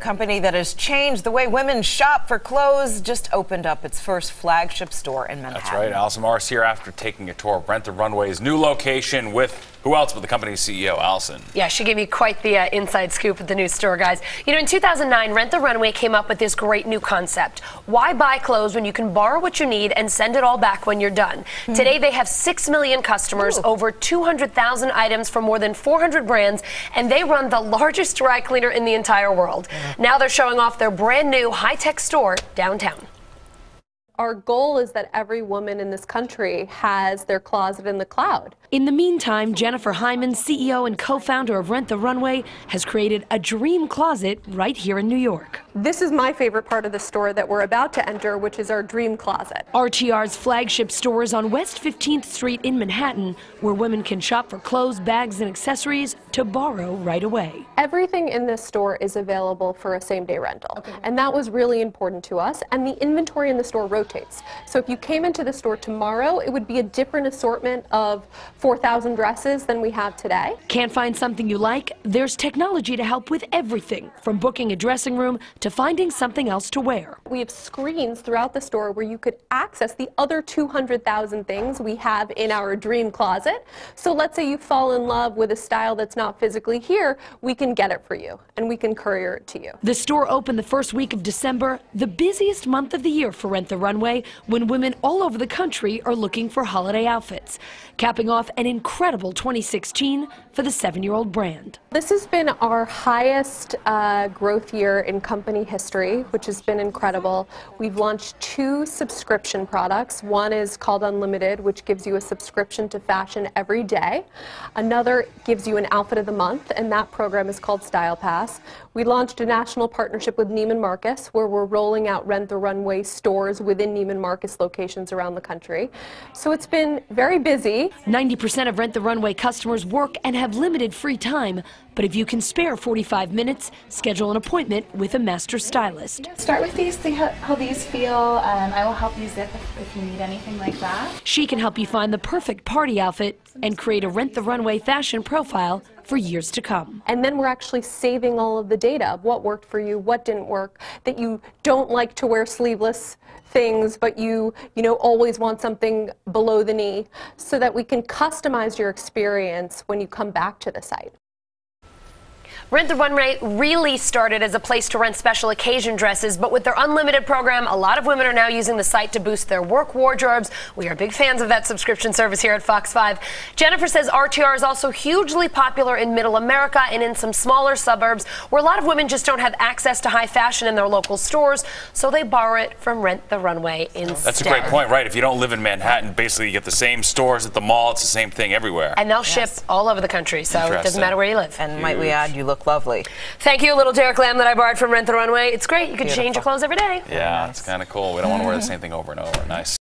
company that has changed the way women shop for clothes, just opened up its first flagship store in Manhattan. That's right. Allison Morris here after taking a tour of Rent the Runway's new location with who else but the company's CEO, Allison? Yeah, she gave me quite the uh, inside scoop at the new store, guys. You know, in 2009, Rent the Runway came up with this great new concept. Why buy clothes when you can borrow what you need and send it all back when you're done? Mm-hmm. Today, they have 6 million customers, Ooh. over 200,000 items from more than 400 brands, and they run the largest dry cleaner in the entire world. Yeah. Now they're showing off their brand new high tech store downtown our goal is that every woman in this country has their closet in the cloud. In the meantime, Jennifer Hyman, CEO and co-founder of Rent the Runway, has created a dream closet right here in New York. This is my favorite part of the store that we're about to enter, which is our dream closet. RTR's flagship store is on West 15th Street in Manhattan, where women can shop for clothes, bags, and accessories to borrow right away. Everything in this store is available for a same-day rental, okay. and that was really important to us, and the inventory in the store rotates rotates. So if you came into the store tomorrow, it would be a different assortment of 4,000 dresses than we have today. Can't find something you like? There's technology to help with everything, from booking a dressing room to finding something else to wear. We have screens throughout the store where you could access the other 200,000 things we have in our dream closet. So let's say you fall in love with a style that's not physically here, we can get it for you and we can courier it to you. The store opened the first week of December, the busiest month of the year for Rent the Runway runway when women all over the country are looking for holiday outfits, capping off an incredible 2016 for the seven-year-old brand. This has been our highest uh, growth year in company history, which has been incredible. We've launched two subscription products. One is called Unlimited, which gives you a subscription to fashion every day. Another gives you an outfit of the month, and that program is called Style Pass. We launched a national partnership with Neiman Marcus, where we're rolling out Rent the Runway stores within Neiman Marcus locations around the country. So it's been very busy. 90% of Rent the Runway customers work and have limited free time, but if you can spare 45 minutes, schedule an appointment with a master stylist. Start with these, see how, how these feel. Um, I will help you zip if, if you need anything like that. She can help you find the perfect party outfit and create a Rent the Runway fashion profile for years to come. And then we're actually saving all of the data of what worked for you, what didn't work, that you don't like to wear sleeveless things, but you, you know, always want something below the knee so that we can customize your experience when you come back to the site. Rent the Runway really started as a place to rent special occasion dresses, but with their unlimited program, a lot of women are now using the site to boost their work wardrobes. We are big fans of that subscription service here at Fox 5. Jennifer says RTR is also hugely popular in middle America and in some smaller suburbs where a lot of women just don't have access to high fashion in their local stores, so they borrow it from Rent the Runway instead. That's a great point, right? If you don't live in Manhattan, basically you get the same stores at the mall, it's the same thing everywhere. And they'll yes. ship all over the country, so it doesn't matter where you live. And Huge. might we add, you look look lovely. Thank you, little Derek Lam that I borrowed from Rent the Runway. It's great. You can Beautiful. change your clothes every day. Yeah, it's kind of cool. We don't want to wear the same thing over and over. Nice.